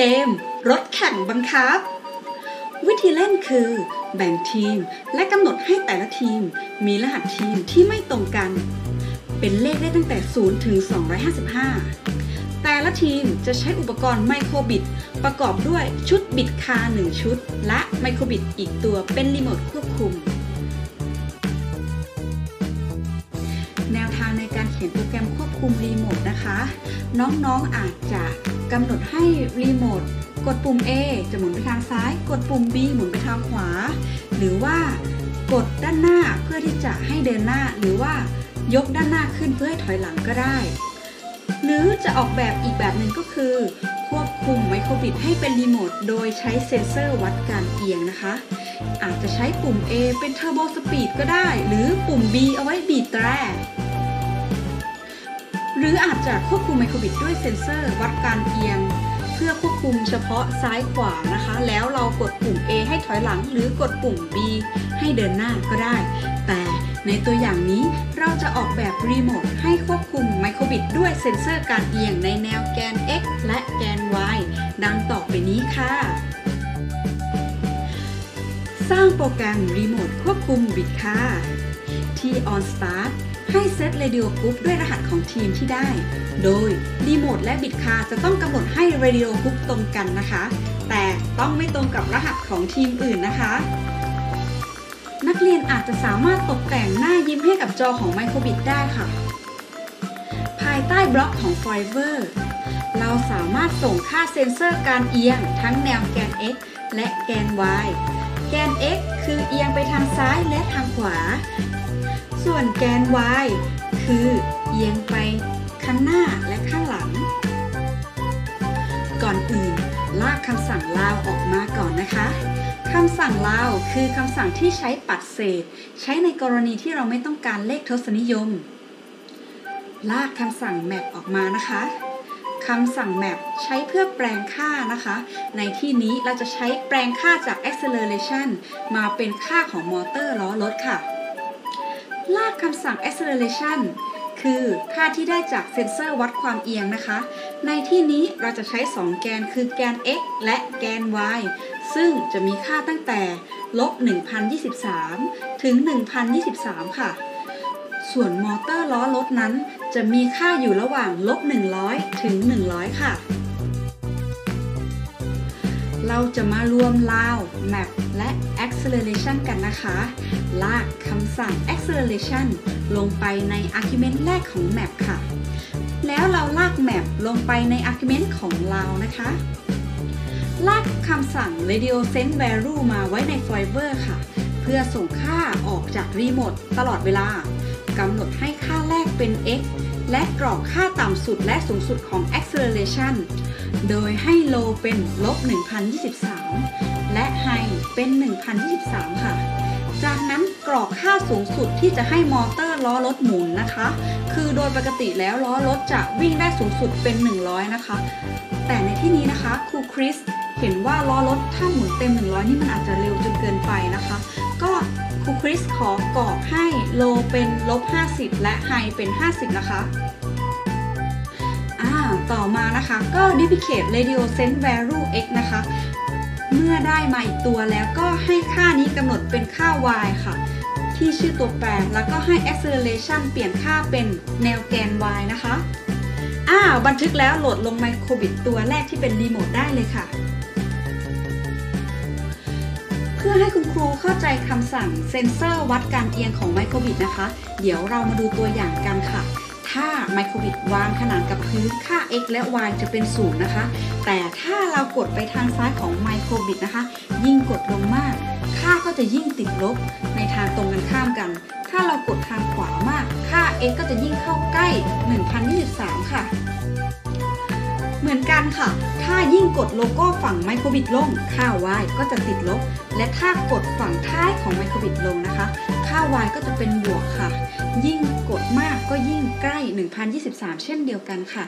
เกม รถแข่งบังคับ วิธีเล่นคือ แบ่งทีมและกำหนดให้แต่ละทีม มีรหัสทีมที่ไม่ตรงกัน เป็นเลขได้ตั้งแต่ 0 ถึง 255 แต่ละทีมจะใช้อุปกรณ์ไมโครบิต ประกอบด้วยชุดบิตคา1ชุด และไมโครบิตอีกตัวเป็นรีโมทควบคุมแนวทางในการเขียนโปรแกรมควบคุมรีโมทนะคะ น้องๆอาจจะ กำหนดให้รีโมทกดปุ่ม A จะหมุนไปทางซ้าย กดปุ่ม B หมุนไปทางขวา หรือว่ากดด้านหน้าเพื่อที่จะให้เดินหน้า หรือว่ายกด้านหน้าขึ้นเพื่อให้ถอยหลังก็ได้ หรือจะออกแบบอีกแบบหนึ่งก็คือ ควบคุม micro:bit ให้เป็นรีโมทโดยใช้เซ็นเซอร์วัดการเอียงนะคะ อาจจะใช้ปุ่ม A เป็น turbo speed ก็ได้ หรือปุ่ม B เอาไว้บีบแตร หรืออาจจะควบคุม micro:bit ด้วยเซ็นเซอร์วัดการเอียง เพื่อควบคุมเฉพาะซ้ายขวานะคะ แล้วเรากดปุ่ม A ให้ถอยหลัง หรือกดปุ่ม B ให้เดินหน้าก็ได้ แต่ในตัวอย่างนี้เราจะออกแบบรีโมทให้ควบคุม micro:bit ด้วยเซ็นเซอร์การเอียงในแนวแกน X และแกน Y ดังต่อไปนี้ค่ะ สร้างโปรแกรมรีโมทควบคุม Bit:Car ค่ะ ที่ On Start ให้เซต Radio Group ด้วยรหัสของทีมที่ได้ โดยรีโมทและบิตคาจะต้องกำหนดให้ Radio Group ตรงกันนะคะ แต่ต้องไม่ตรงกับรหัสของทีมอื่นนะคะ นักเรียนอาจจะสามารถตกแต่งหน้ายิ้มให้กับจอของไมโครบิตได้ค่ะ ภายใต้บล็อกของ Fiverr เราสามารถส่งค่าเซ็นเซอร์การเอียงทั้งแนวแกน x และแกน y แกน x คือเอียงไปทางซ้ายและทางขวา ส่วนแกน y คือเอียงไปข้างหน้าและข้างหลัง ก่อนอื่น ลากคำสั่งลาวออกมาก่อนนะคะ คำสั่งลาวคือคำสั่งที่ใช้ปัดเศษ ใช้ในกรณีที่เราไม่ต้องการเลขทศนิยม ลากคำสั่ง map ออกมานะคะคำสั่ง map ใช้เพื่อแปลงค่านะคะ ในที่นี้เราจะใช้แปลงค่าจาก acceleration มาเป็นค่าของมอเตอร์ล้อรถค่ะ ลากคำสั่ง acceleration คือค่าที่ได้จากเซ็นเซอร์วัดความเอียงนะคะ ในที่นี้เราจะใช้ 2 แกนคือแกน x และแกน y ซึ่งจะมีค่าตั้งแต่ลบ 1023 ถึง 1023 ค่ะ ส่วนมอเตอร์ล้อรถนั้น จะมีค่าอยู่ระหว่างลบ 100 ถึง 100 ค่ะ เราจะมารวมลาว map และ acceleration กันนะคะ ลากคำสั่ง acceleration ลงไปใน argument แรกของ map ค่ะ แล้วเราลาก map ลงไปใน argument ของลานะคะ ลากคำสั่ง radio send value มาไว้ใน Fiverr ค่ะ เพื่อส่งค่าออกจากรีโมทตลอดเวลากำหนดให้ค่าแรกเป็น x และกรอกค่าต่ำสุดและสูงสุดของ acceleration โดยให้ low เป็นลบ1023 และ high เป็น1023 ค่ะ จากนั้นกรอกค่าสูงสุดที่จะให้มอเตอร์ล้อรถหมุนนะคะ คือโดยปกติแล้วล้อรถจะวิ่งได้สูงสุดเป็น 100 นะคะ แต่ในที่นี้นะคะครูคริสเห็นว่าล้อรถถ้าหมุนเต็ม 100 นี่มันอาจจะเร็วจนเกินไปนะคะ ก็ครูคริสขอกรอกให้ low เป็นลบ 50 และ high เป็น 50 นะคะอ่าต่อมานะคะก็ duplicate radio send value x นะคะ เมื่อได้มาอีกตัวแล้วก็ให้ค่านี้กำหนดเป็นค่า y ค่ะ ที่ชื่อตัวแปร แล้วก็ให้ acceleration เปลี่ยนค่าเป็นแนวแกน y นะคะอ่าวบันทึกแล้วโหลดลงไมโครบิตตัวแรกที่เป็นรีโมทได้เลยค่ะ เพื่อให้คุณครูเข้าใจคำสั่งเซ็นเซอร์วัดการเอียงของไมโครบิตนะคะ เดี๋ยวเรามาดูตัวอย่างกันค่ะ ถ้าไมโครบิตวางขนานกับพื้นค่า x และ y จะเป็นศูนย์นะคะ แต่ถ้าเรากดไปทางซ้ายของไมโครบิตนะคะ ยิ่งกดลงมาก ค่าก็จะยิ่งติดลบในทางตรงกันข้ามกัน ถ้าเรากดทางขวามาก ค่า x ก็จะยิ่งเข้าใกล้ 1023 ค่ะ เหมือนกันค่ะ ถ้ายิ่งกดโลโก้ฝั่งไมโครบิตลง ค่า y ก็จะติดลบ และถ้ากดฝั่งท้ายของไมโครบิตลงนะคะ ค่า y ก็จะเป็นบวกค่ะ ยิ่งกดมากก็ยิ่งใกล้ 1023 เช่นเดียวกันค่ะ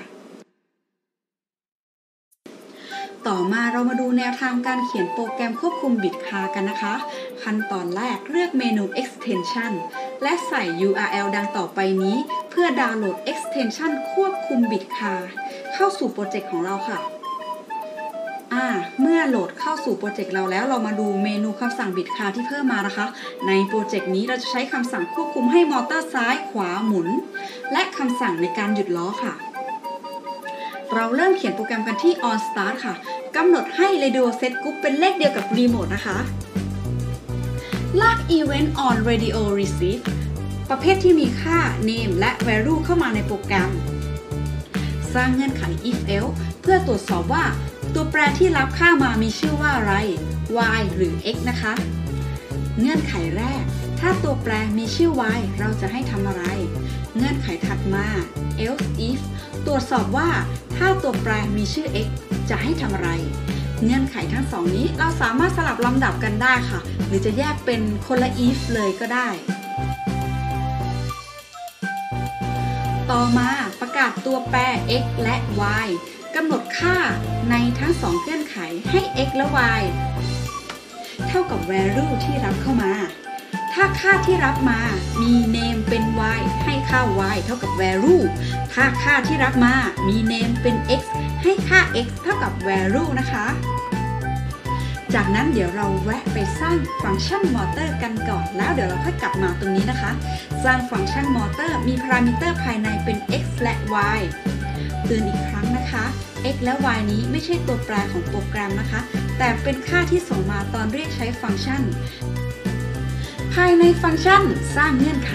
ต่อมาเรามาดูแนวทางการเขียนโปรแกรมควบคุมบิตคากันนะคะ ขั้นตอนแรกเลือกเมนู extension และใส่ URL ดังต่อไปนี้ เพื่อดาวน์โหลด extension ควบคุมบิตคาเข้าสู่โปรเจกต์ของเราค่ะ อ่าเมื่อโหลดเข้าสู่โปรเจกต์เราแล้วเรามาดูเมนูคำสั่ง Bit:Car ที่เพิ่มมานะคะ ในโปรเจกต์นี้เราจะใช้คำสั่งควบคุมให้มอเตอร์ซ้ายขวาหมุน และคำสั่งในการหยุดล้อค่ะ เราเริ่มเขียนโปรแกรมกันที่ on start ค่ะกำหนดให้ radio set group เป็นเลขเดียวกับ remote นะคะ ลาก event on radio receive ประเภทที่มีค่า name และ value เข้ามาในโปรแกรม สร้างเงื่อนไข if else รวจสอบว่า ตัวแปรที่รับค่ามามีชื่อว่าอะไร y หรือ x นะคะ เงื่อนไขแรก ถ้าตัวแปรมีชื่อ y เราจะให้ทำอะไร เงื่อนไขถัดมา else if ตรวจสอบว่า ถ้าตัวแปรมีชื่อ x จะให้ทำอะไร เงื่อนไขทั้งสองนี้เราสามารถสลับลำดับกันได้ค่ะ หรือจะแยกเป็นคนละ if เลยก็ได้ ต่อมาประกาศตัวแปร x และ y ำหนดค่าในทั้งสองเงื่อนไขให้ x และ y เท่ากับ value ที่รับเข้ามา ถ้าค่าที่รับมามี name เป็น y ให้ค่า y เท่ากับ value ถ้าค่าที่รับมามี name เป็น x ให้ค่า x เท่ากับ value นะคะ จากนั้นเดี๋ยวเราแวะไปสร้างฟังก์ชันมอเตอร์กันก่อน แล้วเดี๋ยวเราค่อยกลับมาตรงนี้นะคะ สร้างฟังก์ชันมอเตอร์มีพารามิเตอร์ภายในเป็น x และ y เตือนอีกครั้ง นะคะ x และ y นี้ไม่ใช่ตัวแปรของโปรแกรมนะคะ แต่เป็นค่าที่ส่งมาตอนเรียกใช้ฟังก์ชัน ภายในฟังก์ชันสร้างเงื่อนไข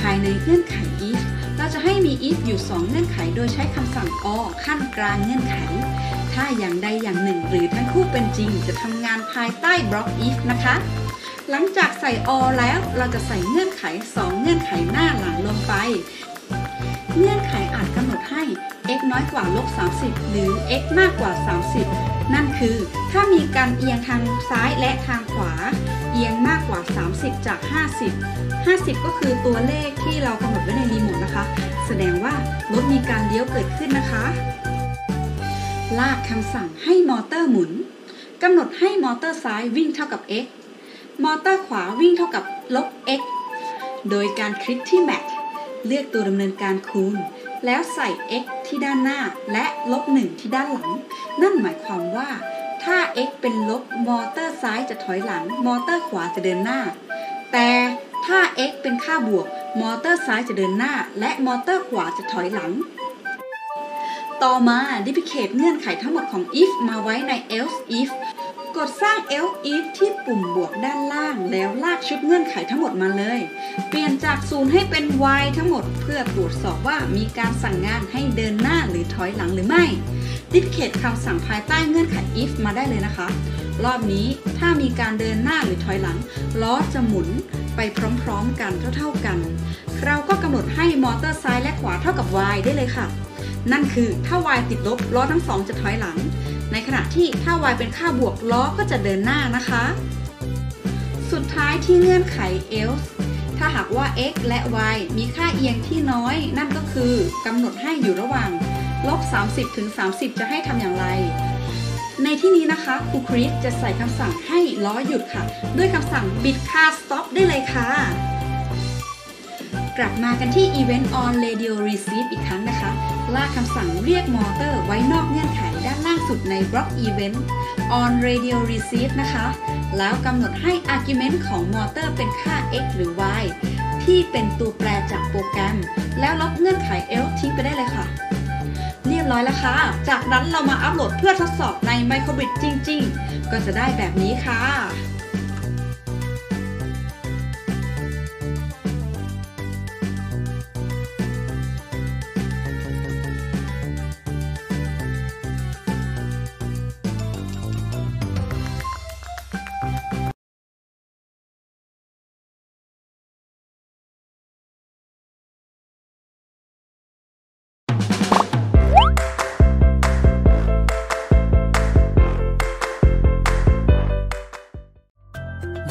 ภายในเงื่อนไข if เราจะให้มี if อยู่ 2 เงื่อนไข โดยใช้คำสั่ง or ขั้นกลางเงื่อนไข ถ้าอย่างใดอย่างหนึ่ง หรือทั้งคู่เป็นจริง จะทำงานภายใต้บล็อก if นะคะ หลังจากใส่ or แล้วเราจะใส่เงื่อนไข 2 เงื่อนไขหน้าหลังลงไป เงื่อนไขอาจกำหนดให้ x น้อยกว่าลบ 30 หรือ x มากกว่า 30 นั่นคือ ถ้ามีการเอียงทางซ้ายและทางขวา เอียงมากกว่า 30 จาก 50 50 ก็คือตัวเลขที่เรากำหนดไว้ในรีโมทนะคะ แสดงว่ารถมีการเลี้ยวเกิดขึ้นนะคะ ลากคำสั่งให้มอเตอร์หมุนกำหนดให้มอเตอร์ซ้ายวิ่งเท่ากับ x มอเตอร์ขวาวิ่งเท่ากับลบ x โดยการคลิกที่ Math เลือกตัวดำเนินการคูณ แล้วใส่ x ที่ด้านหน้าและลบ1ที่ด้านหลัง นั่นหมายความว่า ถ้า x เป็นลบมอเตอร์ซ้ายจะถอยหลัง มอเตอร์ขวาจะเดินหน้า แต่ถ้า x เป็นค่าบวก มอเตอร์ซ้ายจะเดินหน้า และมอเตอร์ขวาจะถอยหลัง ต่อมา duplicate เงื่อนไขทั้งหมดของ if มาไว้ใน else if กดสร้าง else if ที่ปุ่มบวกด้านล่างแล้วลากชุดเงื่อนไขทั้งหมดมาเลย เปลี่ยนจากศูนย์ให้เป็น y ทั้งหมดเพื่อตรวจสอบว่ามีการสั่งงานให้เดินหน้าหรือถอยหลังหรือไม่ duplicate คำสั่งภายใต้เงื่อนไข if มาได้เลยนะคะ รอบนี้ถ้ามีการเดินหน้าหรือถอยหลัง ล้อจะหมุนไปพร้อมๆกันเท่าๆกัน เราก็กำหนดให้มอเตอร์ซ้ายและขวาเท่ากับ y ได้เลยค่ะ นั่นคือถ้า y ติดลบล้อทั้งสองจะถอยหลัง ในขณะที่ถ้า y เป็นค่าบวกล้อก็จะเดินหน้านะคะ สุดท้ายที่เงื่อนไข else ถ้าหากว่า x และ y มีค่าเอียงที่น้อย นั่นก็คือกำหนดให้อยู่ระหว่างลบ 30 ถึง 30 จะให้ทำอย่างไร ในที่นี้นะคะครูคริสจะใส่คำสั่งให้ล้อหยุดค่ะ ด้วยคำสั่ง bit car stop ได้เลยค่ะ กลับมากันที่ event on radio receive อีกครั้งนะคะ ลากคำสั่งเรียกมอเตอร์ไว้นอกเงื่อนไขด้านล่างสุดในบล็อก event on radio receive นะคะ แล้วกำหนดให้ argument ของมอเตอร์เป็นค่า x หรือ y ที่เป็นตัวแปรจากโปรแกรม แล้วลบเงื่อนไข else ทิ้งไปได้เลยค่ะ เรียบร้อยแล้วค่ะ จากนั้นเรามาอัปโหลดเพื่อทดสอบใน Microbit จริง ๆ ก็จะได้แบบนี้ค่ะ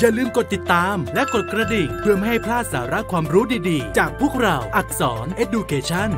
อย่าลืมกดติดตามและกดกระดิ่ง เพื่อไม่ให้พลาดสาระความรู้ดีๆ จากพวกเราอักษร Education